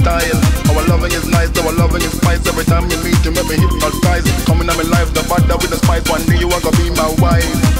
style. Our loving is nice, our loving is spice. Every time you meet you, make me hypnotize. Coming on my life, the father with the spice. One day you are gonna be my wife.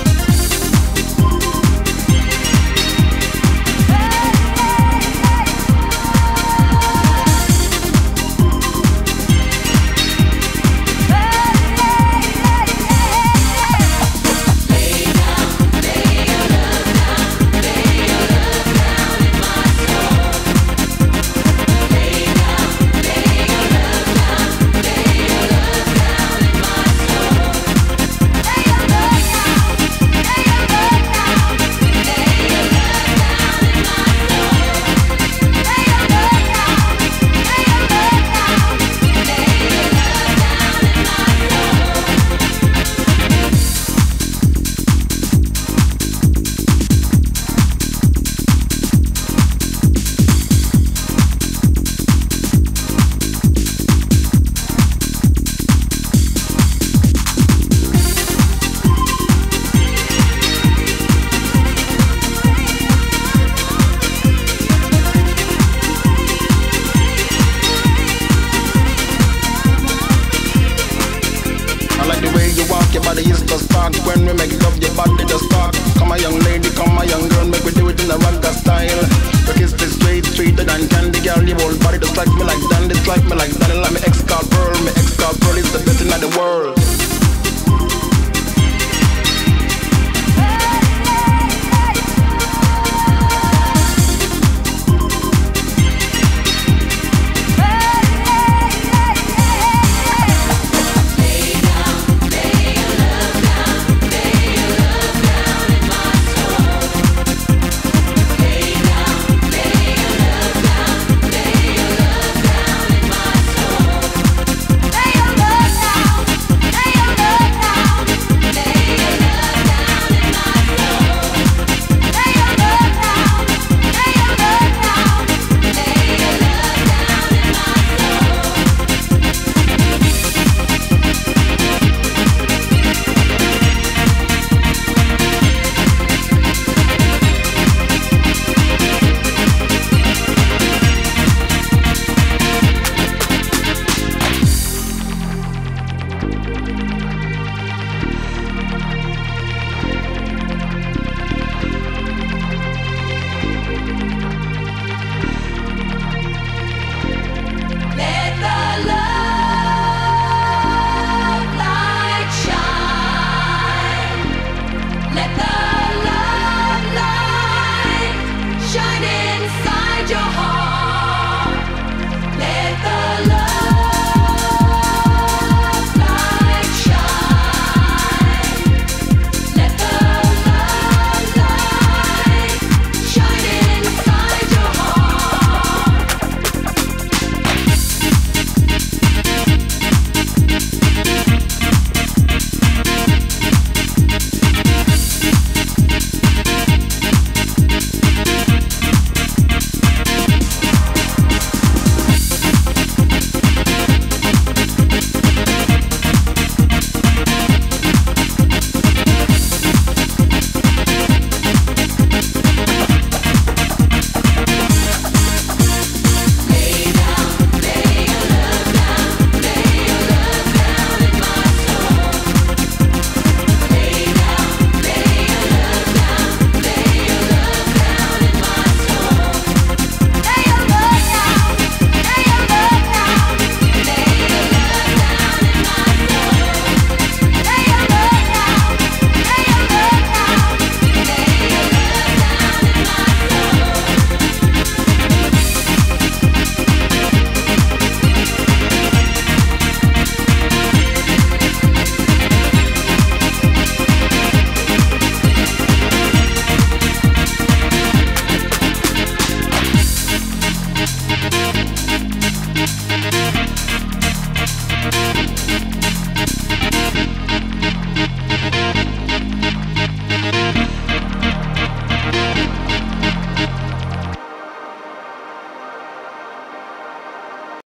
When we make love, your body just talk Come a young lady, come a young girl Make we do it in a rocker style.